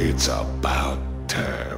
It's about time.